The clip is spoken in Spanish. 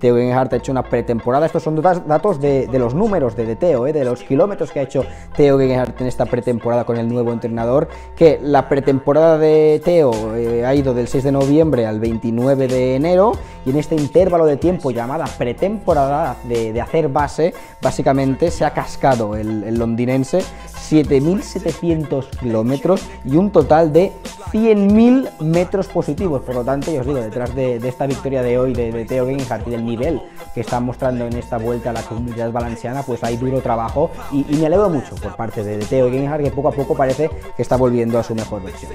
Teo Gegenhardt ha hecho una pretemporada. Estos son datos de, los números de, Teo, ¿eh? de los kilómetros que ha hecho Teo Gegenhardt en esta pretemporada con el nuevo entrenador. Que la pretemporada de Teo eh, ha ido del 6 de noviembre al 29 de enero y en este intervalo de tiempo llamada pretemporada de, hacer base, básicamente se ha cascado el londinense 7.700 kilómetros y un total de 100.000 metros positivos. Por lo tanto, yo os digo, detrás de, esta victoria de hoy de, de Theo y del nivel que está mostrando en esta vuelta a la comunidad valenciana, pues hay duro trabajo y, me alegro mucho por parte de, de Theo que poco a poco parece que está volviendo a su mejor versión.